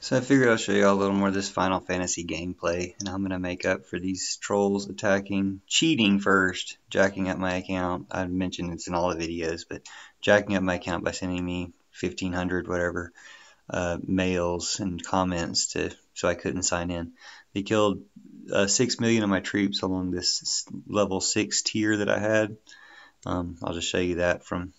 So I figured I'll show you all a little more of this Final Fantasy gameplay and I'm going to make up for these trolls attacking, cheating first, jacking up my account. I mentioned it's in all the videos, but jacking up my account by sending me 1500 whatever uh, mails and comments to so I couldn't sign in. They killed uh, 6 million of my troops along this level 6 tier that I had. Um, I'll just show you that from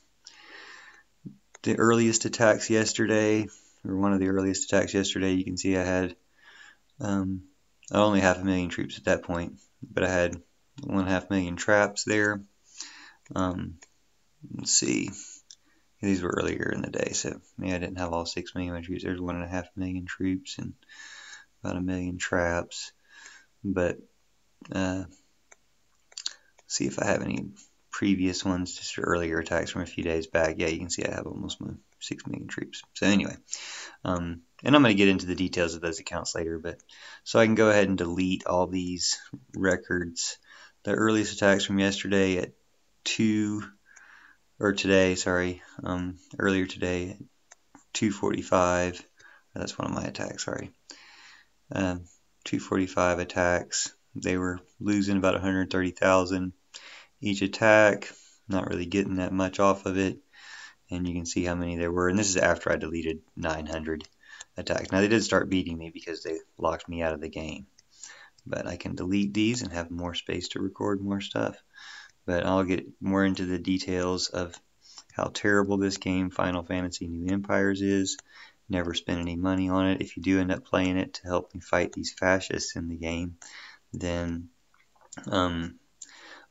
the earliest attacks yesterday or one of the earliest attacks yesterday, you can see I had um, only half a million troops at that point, but I had one half million traps there. Um, let's see, these were earlier in the day, so maybe I didn't have all six million troops. There's one and a half million troops and about a million traps, but uh, see if I have any previous ones, just earlier attacks from a few days back. Yeah, you can see I have almost 6 million troops. So anyway, um, and I'm going to get into the details of those accounts later, but so I can go ahead and delete all these records. The earliest attacks from yesterday at 2, or today, sorry, um, earlier today, 245, that's one of my attacks, sorry. Um, 245 attacks, they were losing about 130,000 each attack, not really getting that much off of it. And you can see how many there were. And this is after I deleted 900 attacks. Now they did start beating me because they locked me out of the game. But I can delete these and have more space to record more stuff. But I'll get more into the details of how terrible this game, Final Fantasy New Empires, is. Never spend any money on it. If you do end up playing it to help me fight these fascists in the game, then um,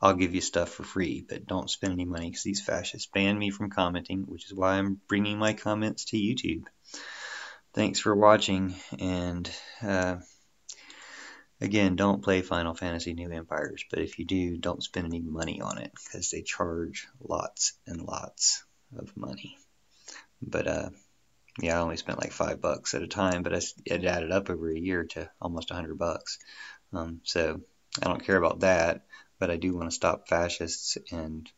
I'll give you stuff for free, but don't spend any money because these fascists ban me from commenting, which is why I'm bringing my comments to YouTube. Thanks for watching, and uh, again, don't play Final Fantasy New Empires, but if you do, don't spend any money on it because they charge lots and lots of money. But uh, yeah, I only spent like five bucks at a time, but it added up over a year to almost a hundred bucks. Um, so I don't care about that but I do want to stop fascists, and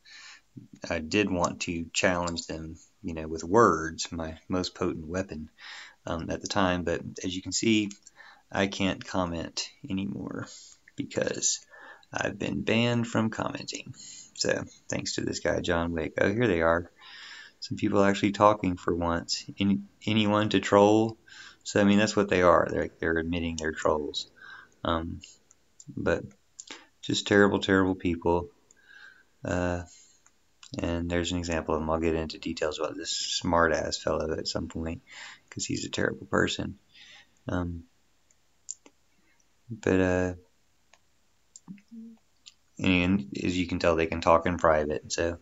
I did want to challenge them, you know, with words, my most potent weapon um, at the time. But as you can see, I can't comment anymore because I've been banned from commenting. So thanks to this guy, John Wick. Oh, here they are. Some people actually talking for once. Any, anyone to troll? So I mean, that's what they are. They're they're admitting they're trolls. Um, but just terrible, terrible people. Uh, and there's an example of them. I'll get into details about this smart ass fellow at some point because he's a terrible person. Um, but uh, and as you can tell, they can talk in private. So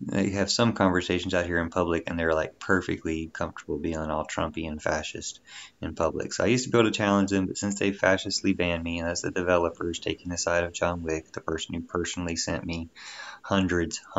they have some conversations out here in public, and they're like perfectly comfortable being all Trumpy and fascist in public. So I used to be able to challenge them, but since they fascistly banned me, and that's the developers taking the side of John Wick, the person who personally sent me hundreds, hundreds